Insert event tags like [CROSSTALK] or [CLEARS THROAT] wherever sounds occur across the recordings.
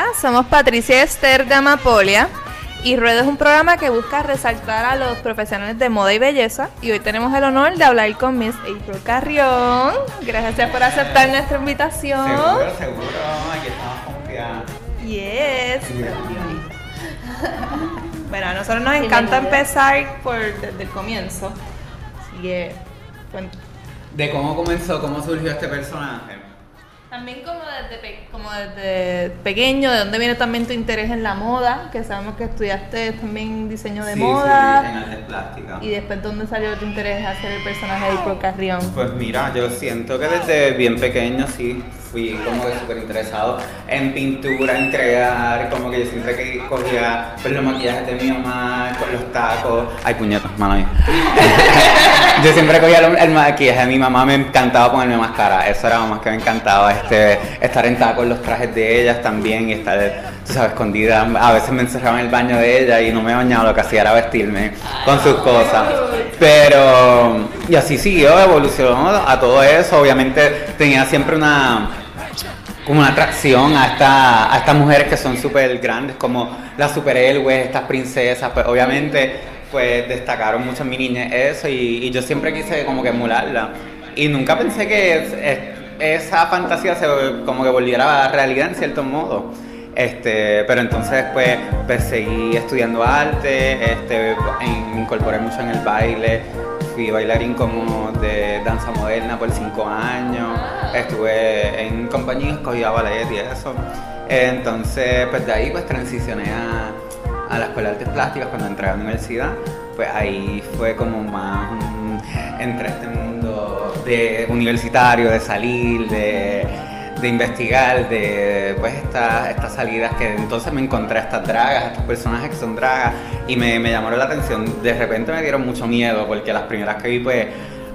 Hola, somos Patricia Esther de Amapolia y Ruedo es un programa que busca resaltar a los profesionales de moda y belleza y hoy tenemos el honor de hablar con Miss April Carrión. Gracias por aceptar nuestra invitación. Seguro, seguro, aquí estamos confiados. Yes. Bueno, a nosotros nos encanta empezar por desde el comienzo. Así que ¿De cómo comenzó, cómo surgió este personaje? También como desde, pe- como desde pequeño, de dónde viene también tu interés en la moda, que sabemos que estudiaste también diseño de Sí, moda. sí, en artes plásticas. Y después, ¿dónde salió tu interés hacer el personaje de April Carrión? Pues mira, yo siento que desde bien pequeño sí fui como que súper interesado en pintura, en crear, como que yo siempre que cogía pues, los maquillajes de mi mamá con los tacos. Ay, puñetas, mano mía. [LAUGHS] yo siempre cogía lo- el maquillaje de mi mamá, me encantaba ponerme máscara, eso era lo más que me encantaba, este, estar en tacos, los trajes de ellas también y estar, tú sabes, escondida. A veces me encerraba en el baño de ella y no me bañaba, lo que hacía era vestirme con sus cosas. Pero, y así siguió, evolucionó a todo eso. Obviamente tenía siempre una, como una atracción a, esta, a estas mujeres que son súper grandes, como las superhéroes, estas princesas. Pues obviamente, pues destacaron mucho en mi niñez eso y, y yo siempre quise como que emularla. Y nunca pensé que es- es- esa fantasía se como que volviera a realidad en cierto modo. Este, pero entonces después pues, seguí estudiando arte, este, me incorporé mucho en el baile, fui bailarín como de danza moderna por cinco años, estuve en compañías, cogía ballet y eso. Entonces, pues de ahí pues transicioné a, a la Escuela de Artes Plásticas cuando entré a la universidad, pues ahí fue como más un- entre este mundo universitario, de salir, de, de investigar, de pues estas estas salidas que entonces me encontré a estas dragas, estos personajes que son dragas y me, me llamaron la atención. De repente me dieron mucho miedo porque las primeras que vi pues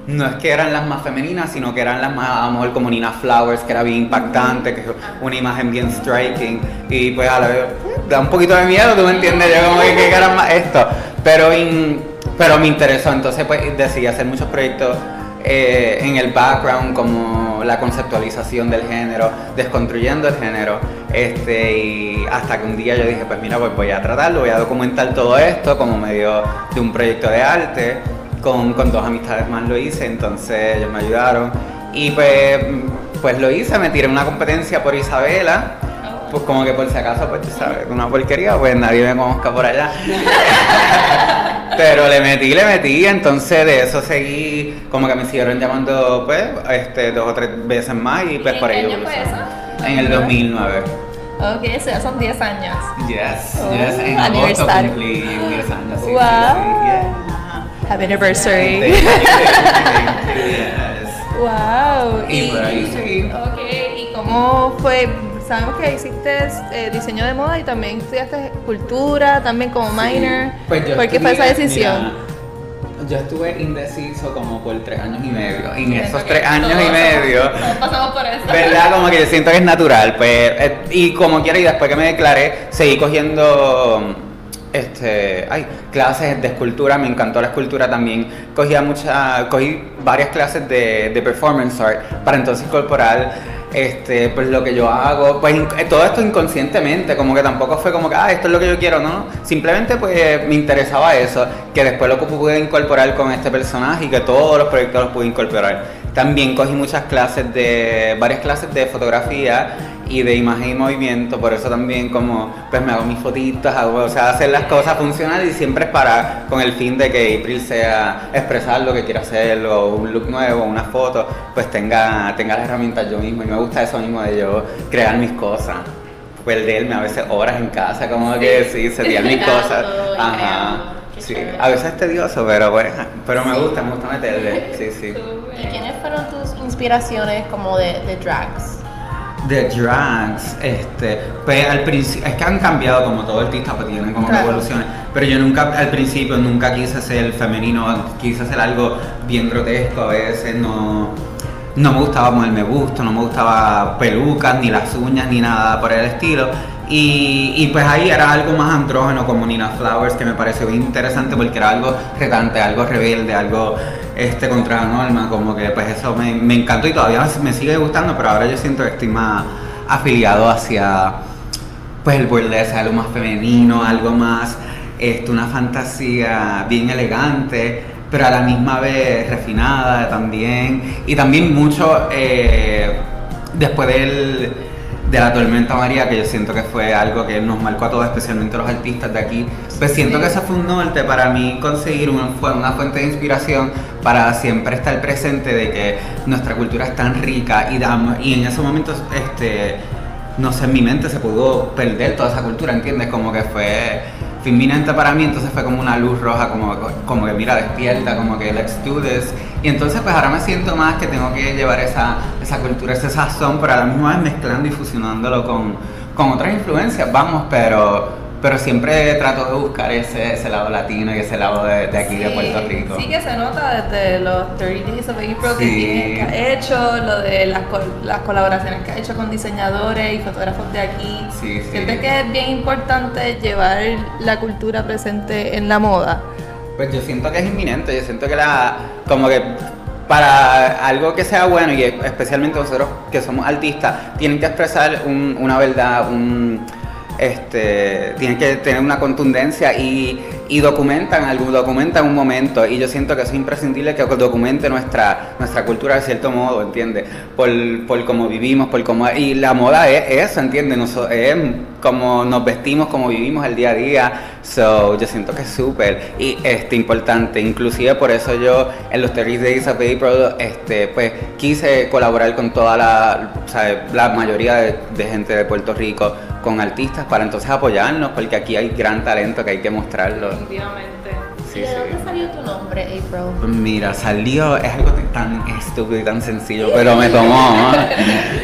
no es que eran las más femeninas, sino que eran las más, a lo mejor como Nina Flowers, que era bien impactante, que una imagen bien striking, y pues a la vez da un poquito de miedo, tú me entiendes, yo como que qué cara más esto, pero, in- pero me interesó, entonces pues decidí hacer muchos proyectos eh, en el background, como la conceptualización del género, desconstruyendo el género, este, y hasta que un día yo dije, pues mira, pues voy a tratarlo, voy a documentar todo esto como medio de un proyecto de arte, con, con dos amistades más lo hice, entonces ellos me ayudaron, y pues, pues lo hice, me tiré una competencia por Isabela, pues como que por si acaso, pues tú sabes, una porquería, pues nadie me conozca por allá. [LAUGHS] Pero le metí, le metí, entonces de eso seguí, como que me siguieron llamando, pues, este, dos o tres veces más y pues ¿En por eso? En el 2009. Ok, eso ya son 10 años. Yes, Oh, yes, en agosto cumplí 10 años, sí, sí, Wow. sí, yeah. Happy anniversary. Thank you, thank you, yes. Wow. Y por ahí seguí. Ok, ¿y cómo fue? Sabemos que hiciste eh, diseño de moda y también estudiaste escultura, también como minor. Pues yo ¿Por qué fue esa decisión? mira, yo estuve indeciso como por tres años y medio. En Siento esos tres años y medio, pasamos- [LAUGHS] Todos pasamos por eso. ¿verdad? Como que yo siento que es natural. Pues, eh, y como quiera, y después que me declaré, seguí cogiendo este, ay, clases de escultura, me encantó la escultura también. Cogía mucha, cogí varias clases de, de performance art para entonces incorporar este, pues lo que yo hago, pues eh, todo esto inconscientemente, como que tampoco fue como que, ah, esto es lo que yo quiero, no, simplemente pues me interesaba eso, que después lo pude incorporar con este personaje y que todos los proyectos los pude incorporar. También cogí muchas clases de, varias clases de fotografía y de imagen y movimiento, por eso también como pues me hago mis fotitos, hago, o sea, hacer las cosas funcionales y siempre es para con el fin de que April sea expresar lo que quiera hacer o un look nuevo, una foto, pues tenga, tenga las herramientas yo mismo y me gusta eso mismo de yo crear mis cosas. Perderme a veces horas en casa, como que sí, setear mis cosas. Ajá. Sí, a veces es tedioso, pero bueno, pero me gusta, me gusta meterle. Sí, sí. [LAUGHS] ¿Y quiénes fueron tus inspiraciones como de, de drags? De drags, este, pues al principio, es que han cambiado como todo artista, pues tienen como Claro. evoluciones, pero yo nunca, al principio nunca quise ser femenino, quise hacer algo bien grotesco a veces, no, no me gustaba ponerme busto, no me gustaba pelucas, ni las uñas, ni nada por el estilo, y, pues ahí era algo más andrógeno como Nina Flowers, que me pareció interesante porque era algo retante, algo rebelde, algo este contra la norma, como que pues eso me, me encantó y todavía me sigue gustando, pero ahora yo siento que estoy más afiliado hacia pues el burlesque, algo más femenino, algo más, este, una fantasía bien elegante, pero a la misma vez refinada también. Y también mucho, eh, después del, de la tormenta María, que yo siento que fue algo que nos marcó a todos, especialmente a los artistas de aquí, pues siento que eso fue un norte para mí conseguir una, una fuente de inspiración para siempre estar presente de que nuestra cultura es tan rica y, damos, y en esos momentos, este, no sé, en mi mente se pudo perder toda esa cultura, ¿entiendes? Como que fue fue inminente para mí, entonces fue como una luz roja, como, como que mira, despierta, como que let's do this. Y entonces pues ahora me siento más que tengo que llevar esa, esa cultura, ese sazón, pero a la misma vez mezclando y fusionándolo con, con otras influencias, vamos, pero pero siempre trato de buscar ese, ese lado latino y ese lado de, de aquí de Puerto Rico. Sí que se nota desde los 30 Days of April que, ha hecho, lo de las, las, colaboraciones que ha hecho con diseñadores y fotógrafos de aquí. Sí, ¿Sientes que es bien importante llevar la cultura presente en la moda? Pues yo siento que es inminente, yo siento que la, como que para algo que sea bueno y especialmente nosotros que somos artistas, tienen que expresar un, una verdad, un este, tienen que tener una contundencia y, y, documentan algo, documentan un momento y yo siento que es imprescindible que documente nuestra, nuestra cultura de cierto modo, ¿entiendes? Por, por cómo vivimos, por cómo... Y la moda es eso, ¿entiendes? es como nos vestimos, como vivimos el día a día, so, yo siento que es súper y este, importante, inclusive por eso yo en los 30 Days of April este, pues, quise colaborar con toda la, la mayoría de gente de Puerto Rico con artistas para entonces apoyarnos, porque aquí hay gran talento que hay que mostrarlo. Definitivamente. ¿Y de dónde salió tu nombre, April? Mira, salió, es algo tan estúpido y tan sencillo, pero me [LAUGHS] tomó,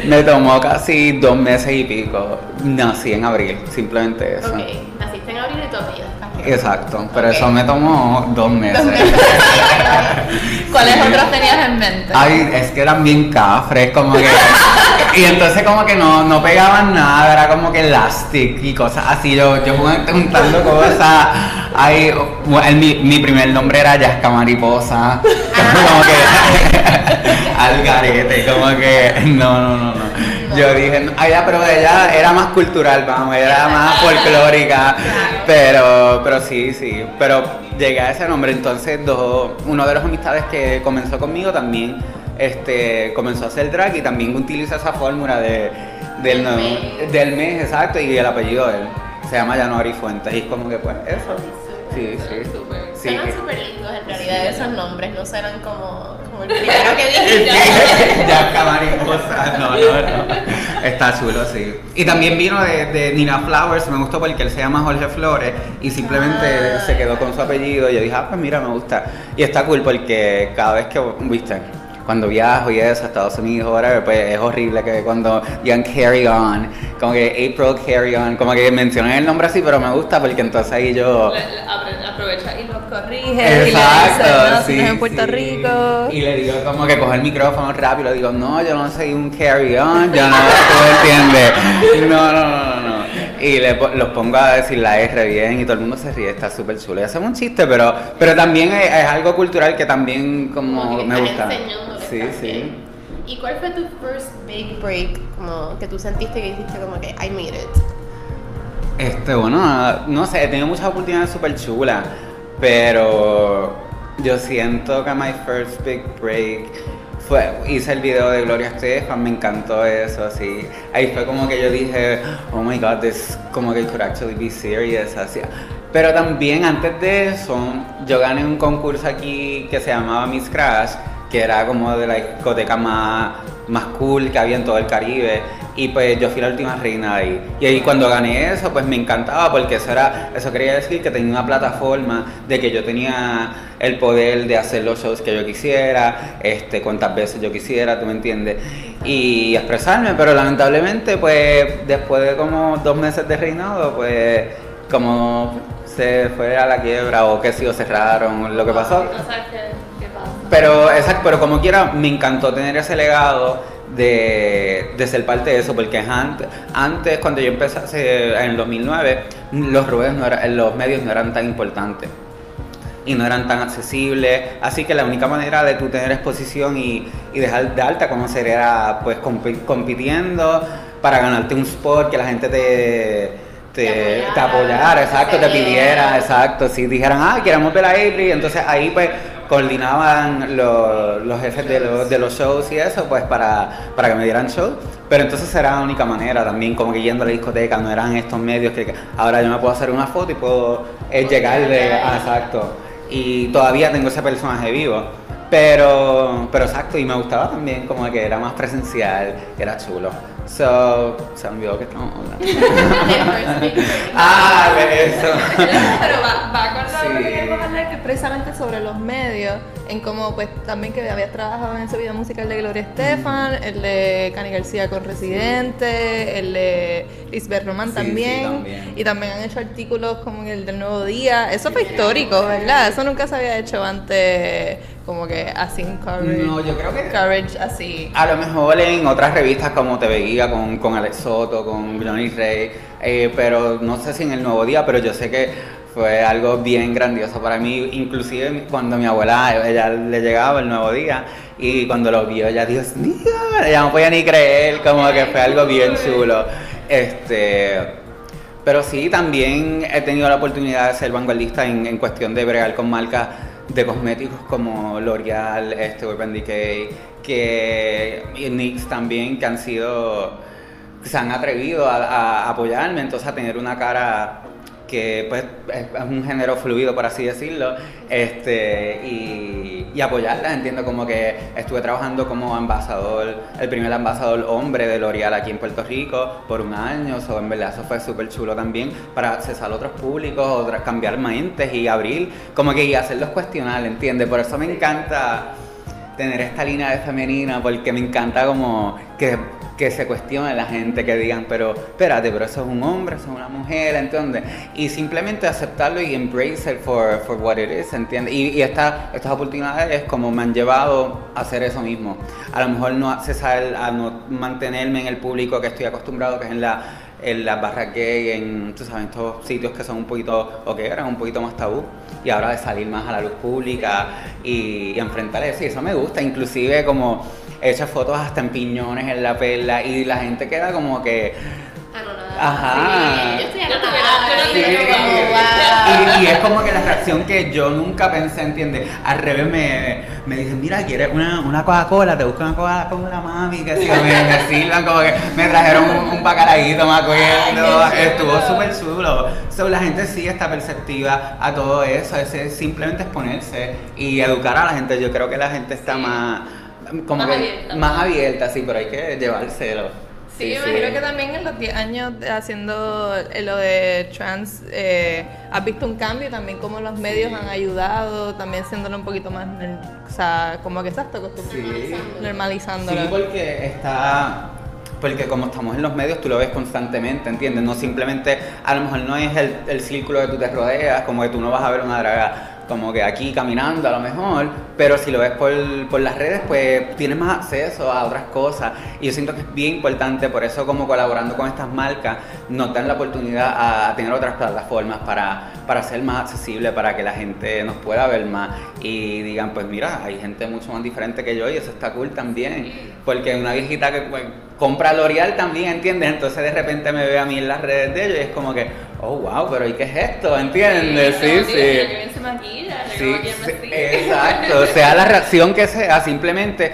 me tomó casi dos meses y pico. Nací en abril, simplemente eso. Ok, naciste en abril y tu apellido. Exacto, pero eso me tomó dos meses. [LAUGHS] ¿Cuáles otros tenías en mente? Ay, es que eran bien cafres, como que. [LAUGHS] y entonces, como que no, no pegaban nada, era como que elastic y cosas así. Yo, yo juntando cosas. Ay, mi, mi, primer nombre era Yasca Mariposa. [LAUGHS] como que. [LAUGHS] al garete, como que. No, no, no, no. Yo dije, ay, ya, pero ella era más cultural, vamos, era más folclórica. Pero, pero sí, sí. Pero llegué a ese nombre. Entonces, dos, uno de los amistades que comenzó conmigo también este, comenzó a hacer drag y también utiliza esa fórmula de, del, del mes, exacto, y el apellido de él. Se llama Januari Fuentes. Y como que, pues, eso. Sí, sí. Sí. Suenan súper lindos en realidad esos nombres, no serán como, como el [LAUGHS] primero que dijiste. [LAUGHS] ya, mariposa, no, no, no. Está chulo, sí. Y también vino de, de, Nina Flowers, me gustó porque él se llama Jorge Flores y simplemente ah. se quedó con su apellido y yo dije, ah, pues mira, me gusta. Y está cool porque cada vez que, viste, cuando viajo y eso a Estados Unidos, ahora pues es horrible que cuando digan carry on, como que April carry on, como que mencionan el nombre así, pero me gusta porque entonces ahí yo... aprovecha y los corrige. Exacto, sí, en Puerto Rico. Y le digo como que coge el micrófono rápido, le digo, no, yo no soy un carry on, yo no, tú entiendes. No, no, no, no. no. Y le, los pongo a decir la R bien y todo el mundo se ríe, está súper chulo. Y hacemos un chiste, pero, pero también es, es algo cultural que también como, como me gusta sí, sí. ¿Y cuál fue tu first big break? Como que tú sentiste que hiciste como que I made it. Este, bueno, no sé, he tenido muchas oportunidades súper chulas, pero yo siento que my first big break fue, hice el video de Gloria Estefan, me encantó eso, así. Ahí fue como que yo dije, oh my god, this como que could actually be serious, así. Pero también antes de eso, yo gané un concurso aquí que se llamaba Miss Crash, que era como de la discoteca más, más cool que había en todo el Caribe. Y pues yo fui la última reina ahí. Y ahí cuando gané eso, pues me encantaba porque eso, era, eso quería decir que tenía una plataforma de que yo tenía el poder de hacer los shows que yo quisiera, este, cuantas veces yo quisiera, tú me entiendes, y expresarme. Pero lamentablemente, pues después de como dos meses de reinado, pues como se fue a la quiebra o que si o cerraron, lo que pasó. Pero, exacto, pero como quiera, me encantó tener ese legado de, de ser parte de eso, porque antes, antes cuando yo empecé en el 2009, los, no era, los medios no eran tan importantes y no eran tan accesibles, así que la única manera de tú tener exposición y, y dejar de alta conocer era pues compitiendo para ganarte un spot, que la gente te te, apoyara, exacto, te pidiera, exacto. Si dijeran, ah, queremos ver a April, entonces ahí pues coordinaban los, los jefes de los, de los shows y eso, pues para, para que me dieran show. Pero entonces era la única manera también, como que yendo a la discoteca, no eran estos medios que, ahora yo me puedo hacer una foto y puedo eh, llegarle, ah, exacto. Y todavía tengo ese personaje vivo. Pero, pero exacto, y me gustaba también como que era más presencial, era chulo. So, se me olvidó que estamos hablando. [LAUGHS] Ah, de eso. Pero va, va con lo Sí. que hablar, que es precisamente sobre los medios, en cómo pues también que habías trabajado en ese video musical de Gloria Estefan, el de Cani García con Residente, el de Lisbeth Román Sí, sí, también, también. y también han hecho artículos como el del Nuevo Día, eso fue histórico, ¿verdad? Eso nunca se había hecho antes, como que así en coverage, No, yo creo que coverage así. A lo mejor en otras revistas como Te Veía, con, con Alex Soto, con Johnny Rey, eh, pero no sé si en el Nuevo Día, pero yo sé que fue algo bien grandioso para mí, inclusive cuando mi abuela, ella le llegaba el Nuevo Día y cuando lo vio, ella, Dios mío, ella no podía ni creer, como que fue algo bien chulo. Este, pero sí, también he tenido la oportunidad de ser vanguardista en, en cuestión de bregar con marcas de cosméticos como L'Oreal, este, Urban Decay, que, y NYX también, que han sido, se han atrevido a, a apoyarme, entonces a tener una cara que pues es, un género fluido por así decirlo este y, y apoyarlas entiendo como que estuve trabajando como ambasador el primer ambasador hombre de L'Oreal aquí en Puerto Rico por un año so, en verdad eso fue súper chulo también para accesar a otros públicos otras, cambiar mentes y abrir como que y hacerlos cuestionar ¿entiendes? por eso me encanta tener esta línea de femenina porque me encanta como que, que se cuestione la gente, que digan, pero espérate, pero eso es un hombre, eso es una mujer, ¿entiendes? Y simplemente aceptarlo y embrace it for, for what it is, ¿entiendes? Y, y esta- estas oportunidades como me han llevado a hacer eso mismo. A lo mejor no accesar, a no mantenerme en el público que estoy acostumbrado, que es en la en las barras gay, en, tú sabes, estos sitios que son un poquito, o que eran un poquito más tabú, y ahora de salir más a la luz pública y, y enfrentar eso, y eso me gusta, inclusive como he hecho fotos hasta en piñones en la perla, y la gente queda como que. Ajá. Sí, yo estoy Sí, wow. y, y es como que la reacción que yo nunca pensé, ¿entiendes? Al revés me, me dicen, mira, ¿quieres una, una Coca-Cola? ¿Te busco una Coca-Cola, mami? Que sí, me, me sirvan, como que me trajeron un, un bacalaíto, me acuerdo. Ay, Estuvo súper chulo. So, la gente sí está perceptiva a todo eso, ese es simplemente exponerse y educar a la gente. Yo creo que la gente está Sí. más... Como Más que abierta. más abierta, sí, pero hay que llevárselo. Sí, me imagino que también en los 10 años haciendo eh, lo de trans, eh, has visto un cambio también como los medios han ayudado, también siéndolo un poquito más, o sea, como que exacto, acostumbrado, Sí. normalizándolo. Sí, porque está. Porque como estamos en los medios, tú lo ves constantemente, ¿entiendes? No simplemente, a lo mejor no es el, el círculo que tú te rodeas, como que tú no vas a ver una draga como que aquí caminando a lo mejor, pero si lo ves por, por las redes, pues tienes más acceso a otras cosas. Y yo siento que es bien importante, por eso como colaborando con estas marcas, nos dan la oportunidad a, tener otras plataformas para, para ser más accesible, para que la gente nos pueda ver más y digan, pues mira, hay gente mucho más diferente que yo y eso está cool también. Porque una viejita que pues, compra L'Oreal también, ¿entiendes? Entonces de repente me ve a mí en las redes de ellos y es como que, oh wow, pero ¿y qué es esto? ¿Entiendes? Sí, sí. que se maquilla, Sí, vestida. exacto. O sea, la reacción que sea, simplemente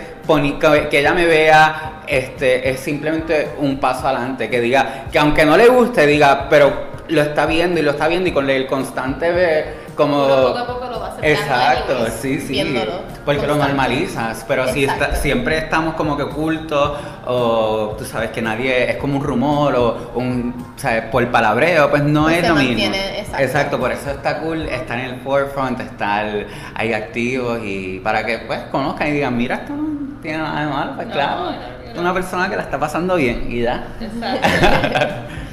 que ella me vea, este, es simplemente un paso adelante. Que diga, que aunque no le guste, diga, pero lo está viendo y lo está viendo y con el constante ver como. Poco a poco lo va aceptando Exacto, sí, sí. viéndolo Porque lo normalizas. Pero si está- siempre estamos como que ocultos, o tú sabes que nadie es como un rumor o un, ¿sabes? Por palabreo, pues no Pues es lo mantiene, mismo. exacto. exacto, por eso está cool estar en el forefront, estar ahí activos y para que pues conozcan y digan, mira, esto no tiene nada de malo, pues No, claro, no. una persona que la está pasando bien y ya. Exacto. [LAUGHS]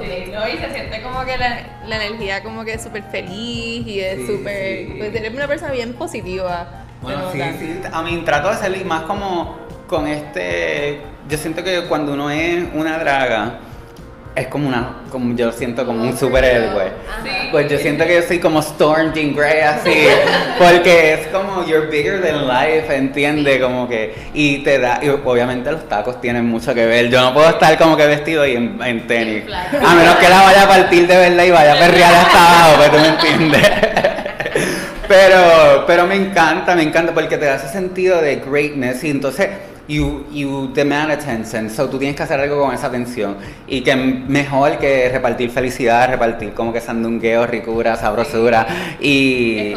Sí, ¿no? Y se siente como que la, la energía como que es súper feliz y es súper... sí. Pues eres una persona bien positiva. Bueno, sí, a mí trato de ser más como con este, yo siento que cuando uno es una draga, es como una, como yo siento como un superhéroe. Sí, Pues yo siento que yo soy como Storm Jean Grey así, porque es como you're bigger than life, ¿entiendes? Como que, y te da, y obviamente los tacos tienen mucho que ver. Yo no puedo estar como que vestido y en, en tenis, a menos que la vaya a partir de verdad y vaya a perrear hasta abajo, pues tú me entiendes. [LAUGHS] Pero, pero me encanta, me encanta porque te da ese sentido de greatness y entonces you, you demand attention, so tú tienes que hacer algo con esa atención y que mejor que repartir felicidad, repartir como que sandungueo, ricura, sabrosura y...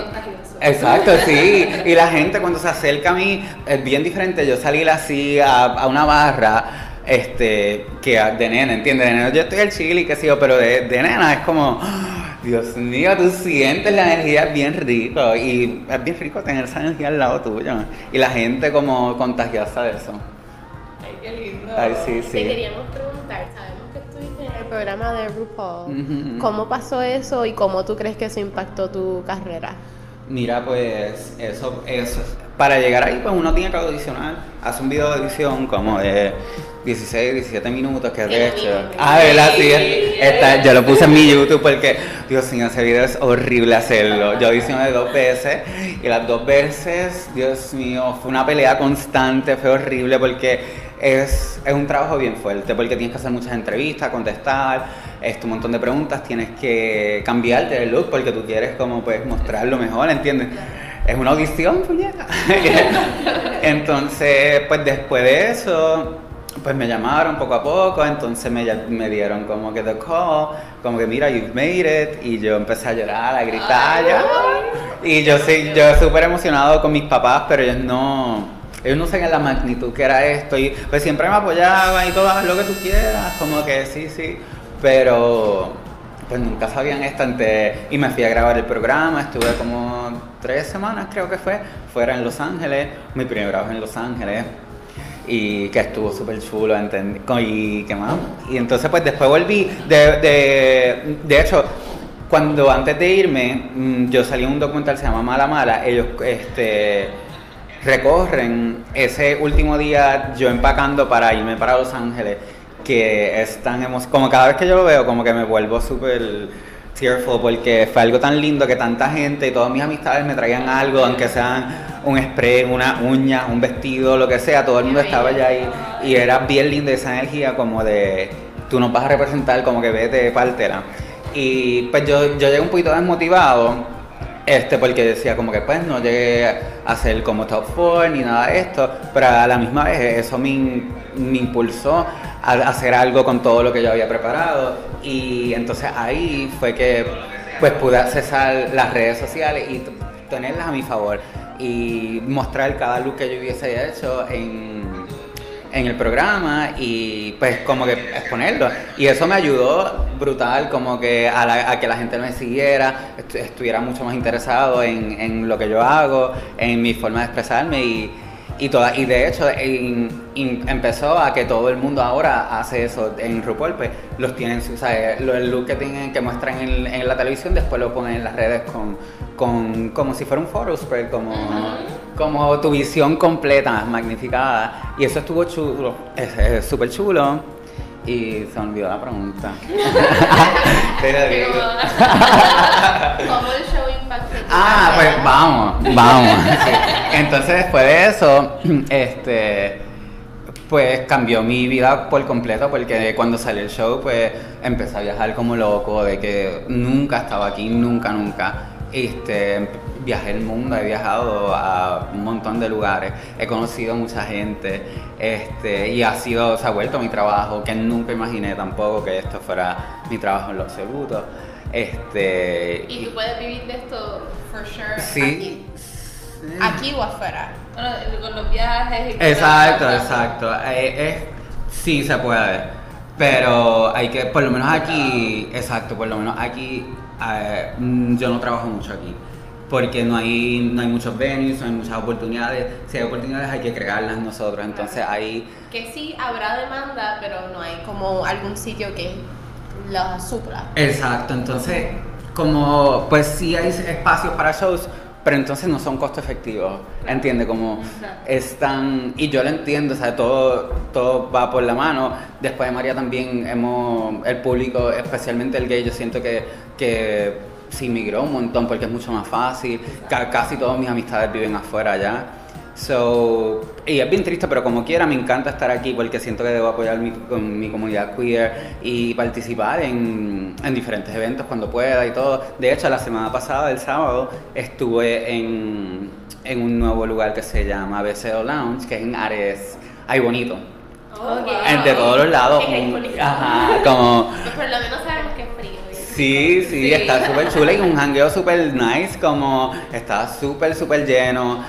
Exacto, sí. Y la gente cuando se acerca a mí es bien diferente. Yo salir así a, a una barra este, que de nena, ¿entiendes? De nena yo estoy al chile y qué sé yo, pero de, de nena es como Dios mío, tú sientes la energía bien rico y es bien rico tener esa energía al lado tuyo y la gente como contagiosa de eso. Ay, qué lindo. Ay, sí, sí. Te queríamos preguntar, sabemos que estuviste en el programa de RuPaul. ¿Cómo pasó eso y cómo tú crees que eso impactó tu carrera? Mira, pues eso, eso, para llegar ahí, pues uno tiene que audicionar. Hace un video de edición como de 16, 17 minutos, que de hecho. Ah, ¿verdad? Sí, está, yo lo puse en mi YouTube porque, Dios mío, ese video es horrible hacerlo. Yo audicioné dos veces y las dos veces, Dios mío, fue una pelea constante, fue horrible porque es, es un trabajo bien fuerte, porque tienes que hacer muchas entrevistas, contestar, este, un montón de preguntas, tienes que cambiarte el look porque tú quieres como pues mostrar lo mejor, ¿entiendes? Es una audición, Julieta. [LAUGHS] Entonces, pues después de eso pues me llamaron poco a poco, entonces me, me dieron como que the call, como que mira, you've made it, y yo empecé a llorar, a gritar, ya. y yo sí, yo súper emocionado con mis papás, pero ellos no, ellos no sabían la magnitud que era esto, y pues siempre me apoyaban y todo, lo que tú quieras, como que sí, sí, pero pues nunca sabían esto antes, y me fui a grabar el programa, estuve como tres semanas creo que fue, fuera en Los Ángeles, mi primer trabajo en Los Ángeles, y que estuvo súper chulo, y qué más. Y entonces pues después volví, de, de, hecho, cuando antes de irme, mm, yo salí en un documental se llama Mala Mala, ellos este, recorren ese último día yo empacando para irme para Los Ángeles, que es tan como cada vez que yo lo veo, como que me vuelvo súper tearful porque fue algo tan lindo que tanta gente y todas mis amistades me traían algo, aunque sean un spray, una uña, un vestido, lo que sea, todo el mundo estaba allá ahí y era bien linda esa energía como de tú nos vas a representar como que vete partera. Y pues yo, yo llegué un poquito desmotivado. Este, porque decía como que pues no llegué a ser como top 4 ni nada de esto, pero a la misma vez eso me, me impulsó a hacer algo con todo lo que yo había preparado. Y entonces ahí fue que pues pude accesar las redes sociales y tenerlas a mi favor y mostrar cada look que yo hubiese hecho en, en el programa y pues como que exponerlo. Y eso me ayudó brutal como que a, que la gente me siguiera, estuviera mucho más interesado en, en, lo que yo hago, en mi forma de expresarme y, y, toda, y de hecho empezó a que todo el mundo ahora hace eso en RuPaul, pues los tienen, o sea, el look que tienen que muestran en, en la televisión después lo ponen en las redes con con, como si fuera un photo spread, como, como tu visión completa, magnificada. Y eso estuvo chulo, súper chulo. Y se olvidó la pregunta. [LAUGHS] [LAUGHS] ¿Cómo el show impactó? Ah, pues vamos, vamos. Entonces después de eso, [CLEARS THROAT] este pues cambió mi vida por completo porque cuando salió el show pues empecé a viajar como loco de que nunca estaba aquí, nunca, nunca. Este, viajé el mundo, he viajado a un montón de lugares, he conocido mucha gente, este, y ha sido, se ha vuelto mi trabajo, que nunca imaginé tampoco que esto fuera mi trabajo en lo absoluto. Este, ¿Y tú puedes vivir de esto, for sure, sí, aquí? o afuera? con los viajes y Exacto, exacto. Eh, sí se puede, pero hay que, por lo menos aquí, exacto, por lo menos aquí Mm, yo no trabajo mucho aquí porque no hay, no hay muchos venues, no hay muchas oportunidades. Si hay oportunidades hay que crearlas nosotros, entonces ahí... Que sí habrá demanda, pero no hay como algún sitio que la supla. Exacto, entonces como pues sí hay espacios para shows, pero entonces no son costo efectivos, ¿entiendes? Como están, y yo lo entiendo, o sea, todo, todo va por la mano. Después de María también hemos, el público, especialmente el gay, yo siento que, que se migró un montón porque es mucho más fácil. casi todas mis amistades viven afuera ya. So, y es bien triste, pero como quiera me encanta estar aquí porque siento que debo apoyar mi, mi comunidad queer y participar en, en, diferentes eventos cuando pueda y todo. De hecho, la semana pasada, el sábado, estuve en, en un nuevo lugar que se llama BCO Lounge, que es en Ares, ahí bonito. Entre todos los lados. ajá, como... Por lo menos sabemos que Sí, sí, está súper chulo y un jangueo súper nice, como está súper, súper lleno.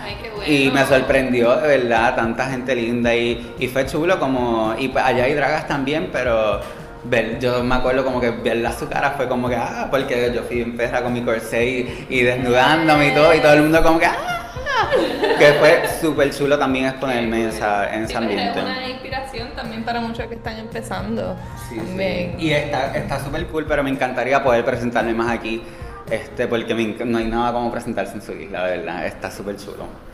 Y me sorprendió, de verdad, tanta gente linda y, y fue chulo como... Y allá hay dragas también, pero ver, yo me acuerdo como que verla su cara fue como que, ah, porque yo fui en perra con mi corsé y, y desnudándome y todo, y todo el mundo como que, ah, que fue súper chulo también exponerme en, esa, en ese ambiente. Es una inspiración también para muchos que están empezando. Sí, sí. Y está súper cool, pero me encantaría poder presentarme más aquí, este, porque no hay nada como presentarse en su isla, de verdad. Está súper chulo.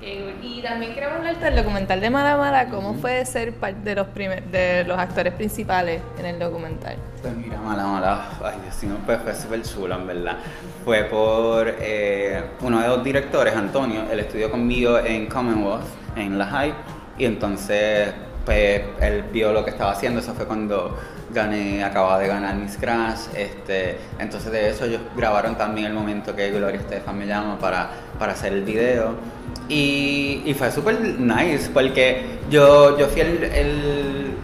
Y también queremos hablarte del documental de Mala Mala, cómo fue ser parte de los primer, de los actores principales en el documental. Pues mira, Mala Mala, ay Dios mío, pues fue súper chulo en verdad. Fue por eh, uno de los directores, Antonio, él estudió conmigo en Commonwealth, en La High, y entonces pues él vio lo que estaba haciendo, eso fue cuando gané, acababa de ganar Miss Crash, este, entonces de eso ellos grabaron también el momento que Gloria Estefan me llama para, para hacer el video y, y fue súper nice porque yo, yo fui el,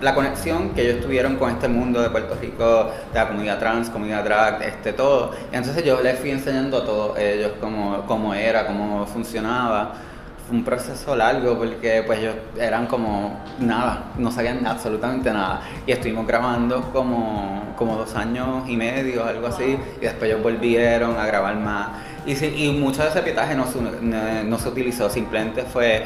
la conexión que ellos tuvieron con este mundo de Puerto Rico, de la comunidad trans, comunidad drag, este, todo. Y entonces yo les fui enseñando a todos ellos cómo, cómo era, cómo funcionaba. Fue un proceso largo porque pues ellos eran como nada, no sabían absolutamente nada. Y estuvimos grabando como, como dos años y medio, algo así. Y después ellos volvieron a grabar más. Y, sí, y mucho de ese pietaje no, no se utilizó, simplemente fue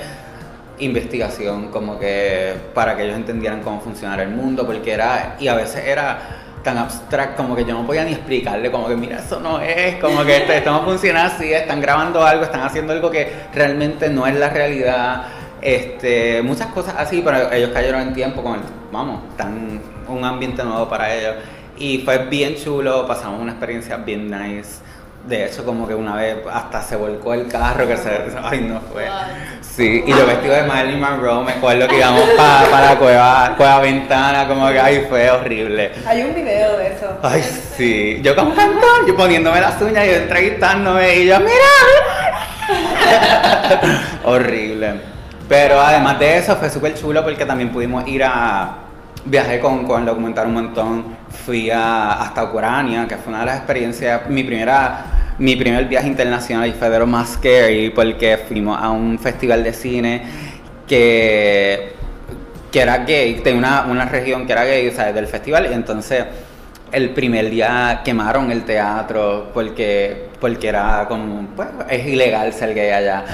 investigación, como que para que ellos entendieran cómo funcionara el mundo, porque era, y a veces era tan abstracto, como que yo no podía ni explicarle, como que mira, eso no es, como que esto, esto no funciona así, están grabando algo, están haciendo algo que realmente no es la realidad, este, muchas cosas así, pero ellos cayeron en tiempo con el, vamos, tan un ambiente nuevo para ellos. Y fue bien chulo, pasamos una experiencia bien nice. De hecho, como que una vez hasta se volcó el carro que se... [LAUGHS] Ay, no fue. Sí, y yo vestido de Marilyn Monroe, me acuerdo que íbamos para la cueva, cueva ventana, como que ay, fue horrible. Hay un video de eso. Ay, sí. Yo como cantón, yo poniéndome las uñas y entrevistándome y yo, mira. [LAUGHS] horrible. Pero además de eso fue súper chulo porque también pudimos ir a... Viajé con, con el documental un montón, fui a, hasta Ucrania, que fue una de las experiencias, mi primera mi primer viaje internacional y fue de lo más scary porque fuimos a un festival de cine que, que era gay, tenía una, una región que era gay, ¿sabes? Del festival y entonces el primer día quemaron el teatro porque, porque era como, pues, es ilegal ser gay allá.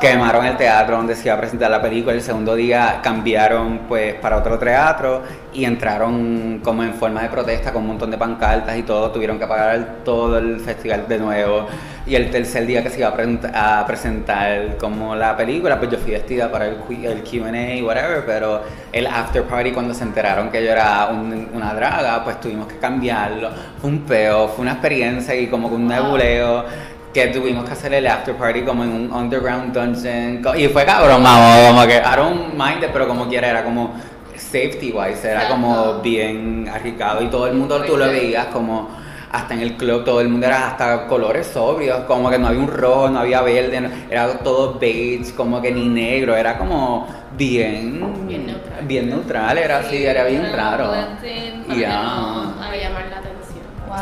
Quemaron el teatro donde se iba a presentar la película. El segundo día cambiaron pues para otro teatro y entraron como en forma de protesta con un montón de pancartas y todo. Tuvieron que pagar todo el festival de nuevo. Y el tercer día que se iba a, presentar como la película, pues yo fui vestida para el, el QA, whatever. Pero el after party, cuando se enteraron que yo era una draga, pues tuvimos que cambiarlo. Fue un peo, fue una experiencia y como un nebuleo que tuvimos que hacer el after party como en un underground dungeon y fue cabrón, como que I don't mind pero como quiera era como safety wise, era como bien arriesgado y todo el mundo tú lo veías como hasta en el club todo el mundo era hasta colores sobrios, como que no había un rojo, no había verde, era todo beige, como que ni negro, era como bien bien neutral, bien neutral era así, era bien raro. Y ya.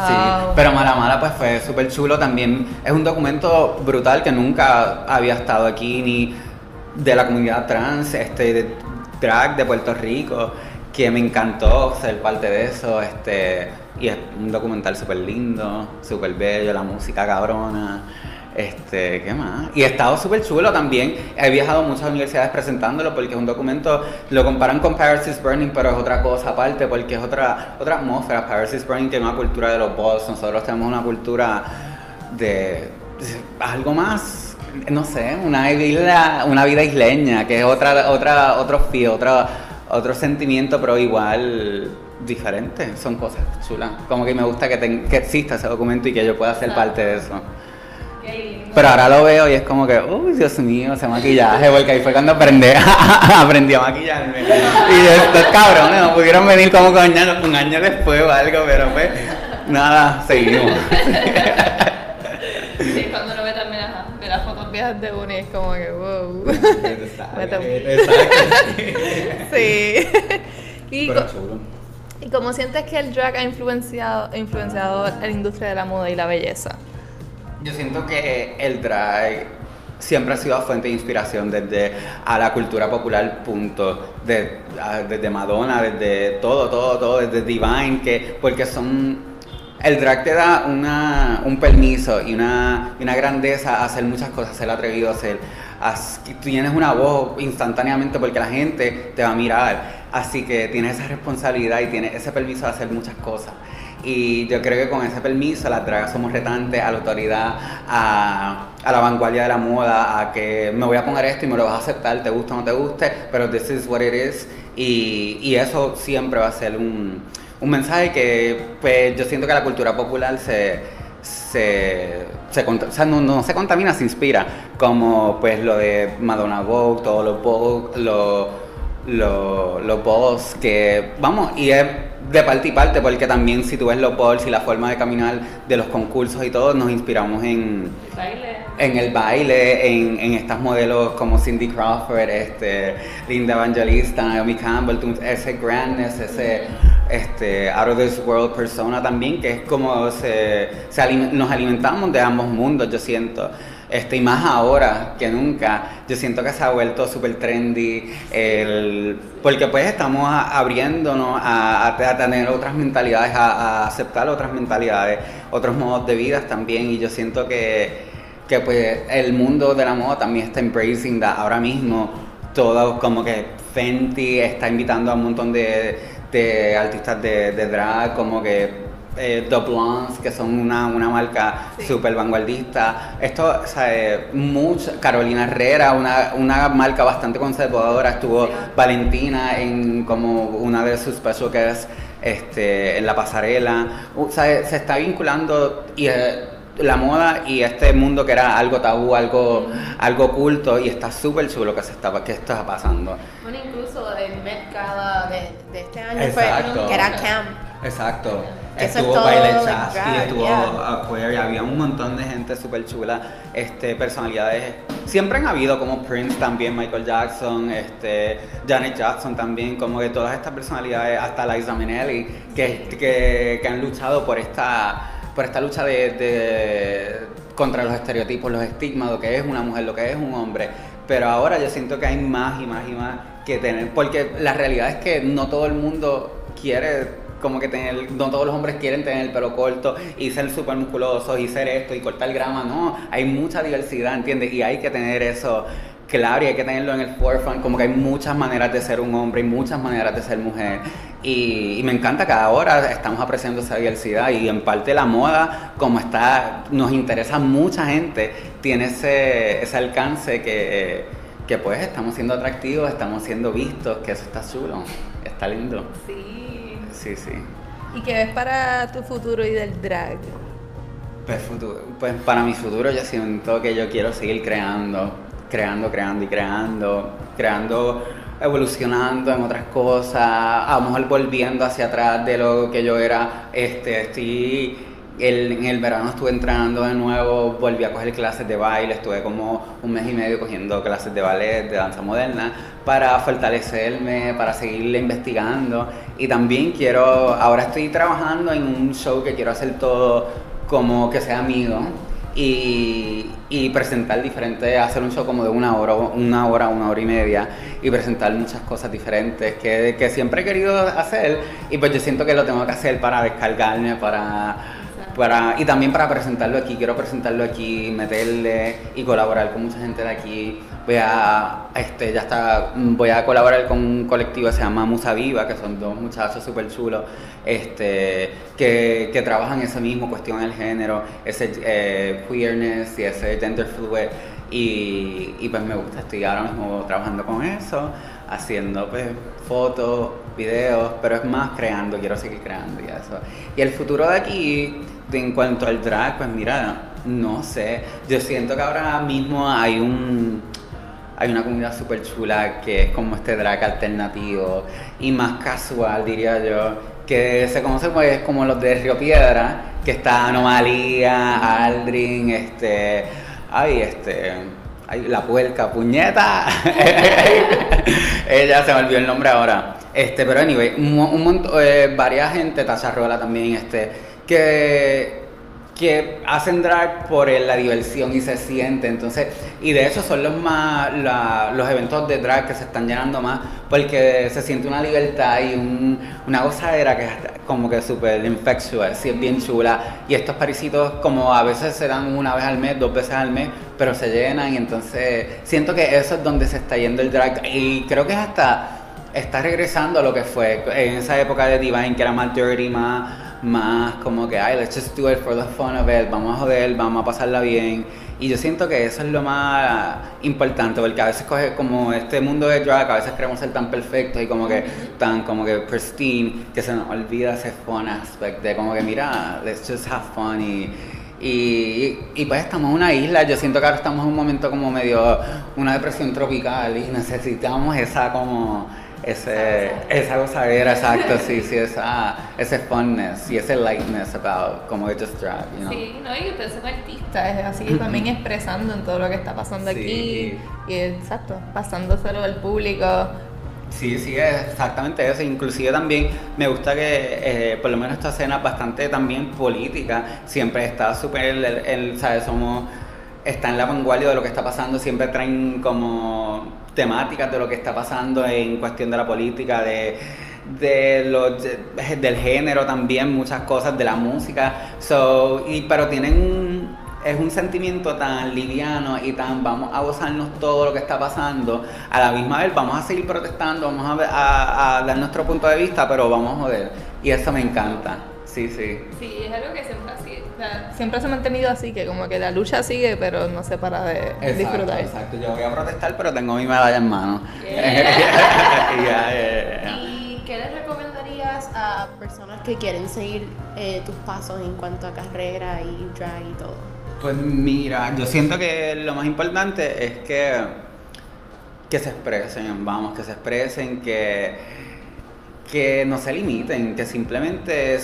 Sí, pero Mala Mala pues fue súper chulo también. Es un documento brutal que nunca había estado aquí ni de la comunidad trans, este, de drag de Puerto Rico, que me encantó ser parte de eso. Este, y es un documental súper lindo, súper bello, la música cabrona. Este, ¿qué más? Y he estado súper chulo también. He viajado a muchas universidades presentándolo porque es un documento, lo comparan con Paris is Burning, pero es otra cosa aparte porque es otra, otra atmósfera. Paris is Burning tiene una cultura de los boss, nosotros tenemos una cultura de, algo más, no sé, una vida, una vida isleña, que es otra, otra, otro feel, otra otro sentimiento, pero igual diferente. Son cosas chulas. Como que me gusta que, que exista ese documento y que yo pueda ser parte de eso. Pero ahora lo veo y es como que, uy, Dios mío, ese maquillaje, porque ahí fue cuando aprendí, [LAUGHS] aprendí a maquillarme. Y estos cabrones no pudieron venir como un año, un año después o algo, pero pues, nada, seguimos. [LAUGHS] Sí, cuando uno ve también de las de Uni es como que, wow. sí. [LAUGHS] [LAUGHS] [LAUGHS] Y, pero chulo. ¿Y cómo sientes que el drag ha influenciado, influenciado a la industria de la moda y la belleza? Yo siento que el drag siempre ha sido fuente de inspiración desde a la cultura popular, punto. desde Madonna, desde todo, todo, todo, desde Divine, que, porque son. El drag te da una, un permiso y una, una grandeza a hacer muchas cosas, ser atrevido a ser. tienes una voz instantáneamente porque la gente te va a mirar. Así que tienes esa responsabilidad y tienes ese permiso de hacer muchas cosas. Y yo creo que con ese permiso las dragas somos retantes a la autoridad, a, la vanguardia de la moda, a que me voy a poner esto y me lo vas a aceptar, te gusta o no te guste, pero this is what it is. Y, eso siempre va a ser un, mensaje que pues, yo siento que la cultura popular se, se, no, se contamina, se inspira, como pues lo de Madonna Vogue, todos los Vogue, los lo, lo que, vamos, y es de parte y parte, porque también si tú ves los balls y la forma de caminar de los concursos y todo, nos inspiramos en, en el baile, en, en estas modelos como Cindy Crawford, este, Linda Evangelista, Naomi Campbell, ese grandness, ese este, out of this world persona también, que es como se, se nos alimentamos de ambos mundos, yo siento. Este, y más ahora que nunca, yo siento que se ha vuelto súper trendy, el, porque pues estamos abriéndonos a, a, tener otras mentalidades, a, aceptar otras mentalidades, otros modos de vida también, y yo siento que, que pues el mundo de la moda también está embracing ahora mismo, todo como que Fenty está invitando a un montón de, de artistas de, de drag, como que eh, The Blondes, que son una, una marca súper vanguardista. Esto, o sea, eh, Carolina Herrera, una, una marca bastante conservadora, estuvo Valentina en como una de sus special guests este, en la pasarela. O sea, se está vinculando y, eh, la moda y este mundo que era algo tabú, algo, algo oculto y está súper chulo que se está, que está pasando. Bueno, incluso el Met Gala de, de este año fue que era Camp. Exacto estuvo Baile y estuvo yeah. había un montón de gente súper chula, este, personalidades. Siempre han habido como Prince también, Michael Jackson, este, Janet Jackson también, como que todas estas personalidades, hasta Liza Minnelli, que, que, que han luchado por esta, por esta lucha de, contra los estereotipos, los estigmas, lo que es una mujer, lo que es un hombre. Pero ahora yo siento que hay más y más y más que tener, porque la realidad es que no todo el mundo quiere como que tener, no todos los hombres quieren tener el pelo corto y ser súper musculosos y ser esto y cortar grama, no, hay mucha diversidad, ¿entiendes? Y hay que tener eso claro y hay que tenerlo en el forefront, como que hay muchas maneras de ser un hombre y muchas maneras de ser mujer. Y, me encanta que ahora estamos apreciando esa diversidad y en parte la moda, como está, nos interesa mucha gente, tiene ese, ese alcance que, que pues estamos siendo atractivos, estamos siendo vistos, que eso está chulo, está lindo. Sí. Sí, sí. ¿Y qué ves para tu futuro y del drag? Pues, futuro, pues para mi futuro yo siento que yo quiero seguir creando, creando, creando y creando, creando, evolucionando en otras cosas, a lo mejor volviendo hacia atrás de lo que yo era. Este, estoy en el verano estuve entrenando de nuevo, volví a coger clases de baile, estuve como un mes y medio cogiendo clases de ballet, de danza moderna, para fortalecerme, para seguirle investigando. Y también quiero, ahora estoy trabajando en un show que quiero hacer todo como que sea amigo y, presentar diferentes, hacer un show como de una hora, una hora, una hora y media y presentar muchas cosas diferentes que, que siempre he querido hacer y pues yo siento que lo tengo que hacer para descargarme, para y también para presentarlo aquí, quiero presentarlo aquí, meterle y colaborar con mucha gente de aquí. Voy a, este, ya está, voy a colaborar con un colectivo que se llama Musa Viva, que son dos muchachos súper chulos, este, que, que, trabajan ese mismo cuestión del género, ese eh, queerness y ese gender fluid. Y, y, pues me gusta, estoy ahora mismo trabajando con eso. haciendo pues fotos, videos, pero es más creando, quiero seguir creando y eso. Y el futuro de aquí, en cuanto al drag, pues mira, no sé, yo siento que ahora mismo hay un hay una comunidad súper chula que es como este drag alternativo y más casual, diría yo, que se conoce pues como los de Río Piedra, que está Anomalía, Aldrin, este, ay, este, ay, la puerca, puñeta, [LAUGHS] ella se me olvidó el nombre ahora, este, pero anyway, un, un montón, eh, varias gente, Tazarrola también, este, que que hacen drag por la diversión y se siente. Entonces, y de hecho son los más los eventos de drag que se están llenando más porque se siente una libertad y una gozadera que es como que súper infectious, sí es bien chula. Y estos parisitos como a veces se dan una vez al mes, dos veces al mes, pero se llenan y entonces siento que eso es donde se está yendo el drag y creo que es hasta está regresando a lo que fue en esa época de Divine que era más dirty, más más como que, ay, let's just do it for the fun of it, vamos a joder, vamos a pasarla bien. Y yo siento que eso es lo más importante, porque a veces coge como este mundo de drag, a veces queremos ser tan perfectos y como que tan como que pristine, que se nos olvida ese fun aspect de como que, mira, let's just have fun y, y, y, pues estamos en una isla, yo siento que ahora estamos en un momento como medio una depresión tropical y necesitamos esa como ese, esa gozadera, exacto, sí, sí, esa, ese funness y ese lightness about como it just drag, you know? Sí, no, y usted es un artista, es así también [CLEARS THROAT] expresando en todo lo que está pasando aquí y exacto, pasándoselo al público. Sí, sí, es exactamente eso. Inclusive también me gusta que eh, por lo menos esta escena bastante también política, siempre está súper, el, el, ¿sabes? Somos, está en la vanguardia de lo que está pasando, siempre traen como temáticas de lo que está pasando en cuestión de la política, de, de los, del género también, muchas cosas, de la música. So, y, pero tienen es un sentimiento tan liviano y tan vamos a gozarnos todo lo que está pasando. A la misma vez vamos a seguir protestando, vamos a, a dar nuestro punto de vista, pero vamos a joder. Y eso me encanta. Sí, sí. Sí, es algo que siempre siempre se ha mantenido así, que como que la lucha sigue, pero no se para de disfrutar. Exacto, yo voy a protestar, pero tengo mi medalla en mano. [LAUGHS] ¿Y qué les recomendarías a personas que quieren seguir eh, tus pasos en cuanto a carrera y drag y todo? Pues mira, yo siento que lo más importante es que, que se expresen, vamos, que se expresen, que que no se limiten, que simplemente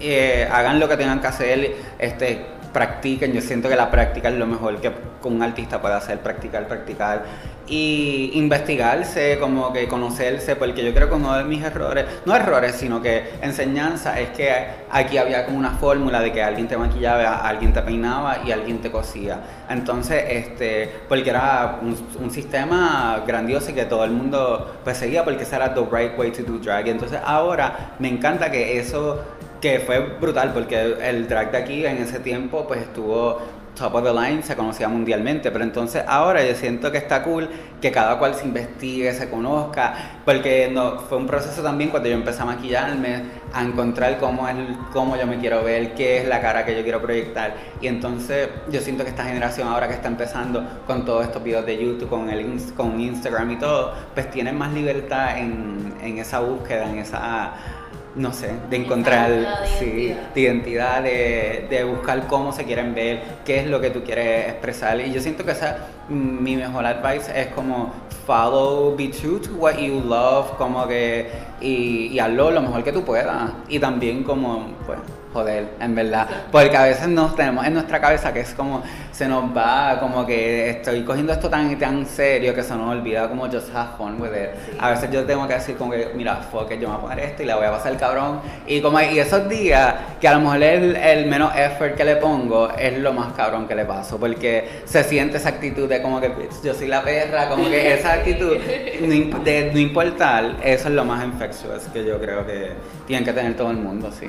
eh, hagan lo que tengan que hacer, este, practiquen. Yo siento que la práctica es lo mejor que un artista puede hacer, practicar, practicar y investigarse, como que conocerse, porque yo creo que uno de mis errores, no errores, sino que enseñanza, es que aquí había como una fórmula de que alguien te maquillaba, alguien te peinaba y alguien te cosía. Entonces, este, porque era un, sistema grandioso y que todo el mundo pues seguía porque ese era the right way to do drag. entonces ahora me encanta que eso que fue brutal porque el drag de aquí en ese tiempo pues estuvo top of the line, se conocía mundialmente, pero entonces ahora yo siento que está cool que cada cual se investigue, se conozca, porque no, fue un proceso también cuando yo empecé a maquillarme, a encontrar cómo, es, cómo yo me quiero ver, qué es la cara que yo quiero proyectar, y entonces yo siento que esta generación ahora que está empezando con todos estos videos de YouTube, con, el, con Instagram y todo, pues tienen más libertad en, en esa búsqueda, en esa no sé, de encontrar sí, de identidad, de, buscar cómo se quieren ver, qué es lo que tú quieres expresar. Y yo siento que esa, mi mejor advice es como follow, be true to what you love, como que, y, y hazlo lo mejor que tú puedas. Y también como, pues, joder, en verdad. Porque a veces nos tenemos en nuestra cabeza que es como, se nos va, como que estoy cogiendo esto tan tan serio que se nos olvida como just have fun with it. A veces yo tengo que decir como que, mira, fuck it, yo me voy a poner esto y la voy a pasar el cabrón. Y como y esos días que a lo mejor el, el menos effort que le pongo es lo más cabrón que le paso. Porque se siente esa actitud de como que yo soy la perra, como que esa actitud de no importar, eso es lo más infectious que yo creo que tienen que tener todo el mundo, sí.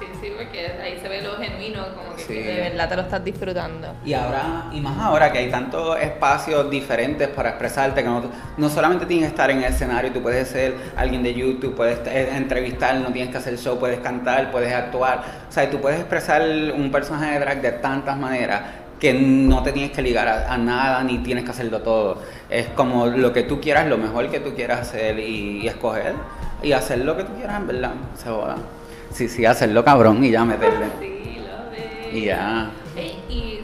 Sí, sí, porque ahí se ve lo genuino, como que, de verdad te lo estás disfrutando. Y ahora, y más ahora que hay tantos espacios diferentes para expresarte, que no, no solamente tienes que estar en el escenario, tú puedes ser alguien de YouTube, puedes entrevistar, no tienes que hacer show, puedes cantar, puedes actuar. O sea, tú puedes expresar un personaje de drag de tantas maneras que no te tienes que ligar a, nada ni tienes que hacerlo todo. Es como lo que tú quieras, lo mejor que tú quieras hacer y, escoger y hacer lo que tú quieras, en verdad. Se va. Sí, sí, hacerlo cabrón y ya meterle. Sí, lo Y ya. y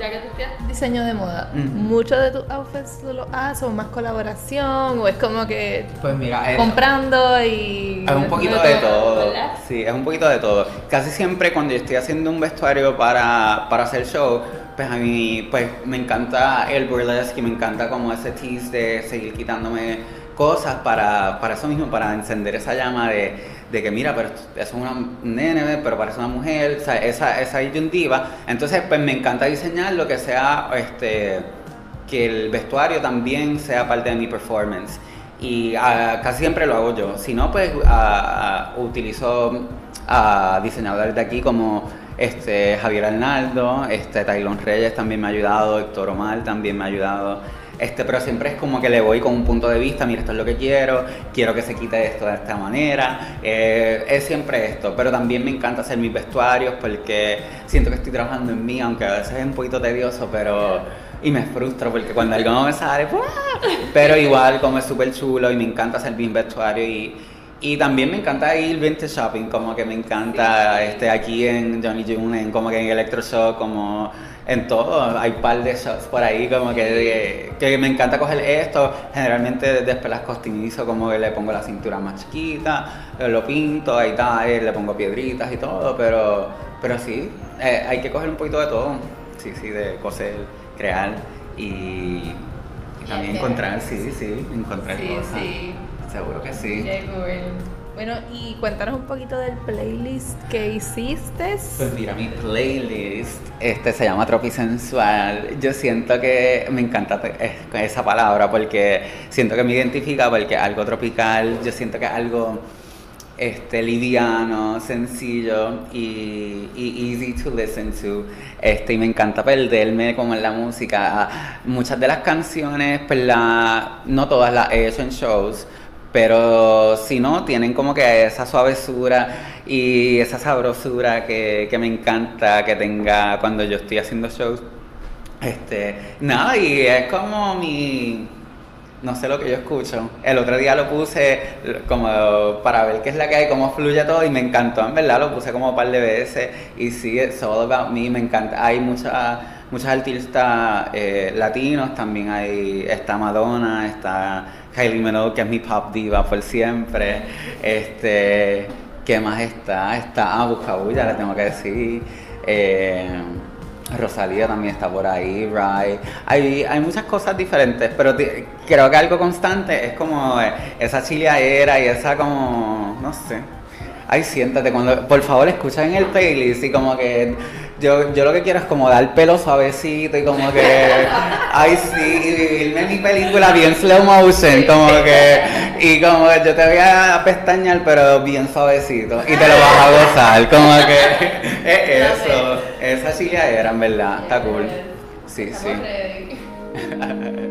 ya que tú tienes diseño de moda, ¿muchos de tus outfits tú los haces o más colaboración o es como que pues mira, comprando y... Es un poquito de todo, sí, es un poquito de todo. Casi siempre cuando yo estoy haciendo un vestuario para, para hacer show, pues a mí pues me encanta el burlesque y me encanta como ese tease de seguir quitándome cosas para, para eso mismo, para encender esa llama de de que mira, pero es una nene, pero parece una mujer, o sea, esa, esa disyuntiva. Entonces, pues me encanta diseñar lo que sea, este, que el vestuario también sea parte de mi performance. Y ah, casi siempre lo hago yo. Si no, pues ah, ah, utilizo a diseñadores de aquí como este, Javier Arnaldo, este, Taylon Reyes también me ha ayudado, Héctor Omar también me ha ayudado. Este, pero siempre es como que le voy con un punto de vista, mira, esto es lo que quiero, quiero que se quite esto de esta manera, eh, es siempre esto, pero también me encanta hacer mis vestuarios porque siento que estoy trabajando en mí, aunque a veces es un poquito tedioso, pero... Y me frustro porque cuando algo no me sale, pero igual como es súper chulo y me encanta hacer mi vestuario y, y también me encanta ir vintage shopping, como que me encanta este aquí en Johnny June, en como que en Electroshock, como en todo. Hay un par de shots por ahí como que, que me encanta coger esto. Generalmente después las costinizo, como que le pongo la cintura más chiquita, lo pinto, ahí está, eh, le pongo piedritas y todo, pero, pero sí, eh, hay que coger un poquito de todo. Sí, sí, de coser, crear y, también encontrar, sí, sí, encontrar cosas. Sí. Seguro que sí. Bueno, y cuéntanos un poquito del playlist que hiciste. Pues mira, mi playlist este, se llama Tropisensual. Yo siento que me encanta esa palabra porque siento que me identifica porque es algo tropical, yo siento que es algo este, liviano, sencillo y, easy to listen to. Este, y me encanta perderme como en la música. Muchas de las canciones, pues la, no todas las he hecho en shows pero si no, tienen como que esa suavesura y esa sabrosura que, me encanta que tenga cuando yo estoy haciendo shows. Este, nada, y es como mi, no sé lo que yo escucho. El otro día lo puse como para ver qué es la que hay, cómo fluye todo y me encantó, en verdad, lo puse como un par de veces y sí, it's all about me, me encanta. Hay muchas muchos artistas eh, latinos, también hay, está Madonna, está Kylie Minogue, que es mi pop diva por siempre. Este, ¿Qué más está? Está ah, ya le tengo que decir. Eh, Rosalía también está por ahí, right. Hay, hay muchas cosas diferentes, pero creo que algo constante es como eh, esa chileadera y esa como, no sé. Ay, siéntate, cuando, por favor escucha en el playlist y como que yo, yo lo que quiero es como dar pelo suavecito y como que, ay sí, y vivirme mi película bien slow motion, como que, y como que yo te voy a pestañar pero bien suavecito y te lo vas a gozar, como que [LAUGHS] es eso, esa silla era en verdad, está cool. Sí, sí. [LAUGHS]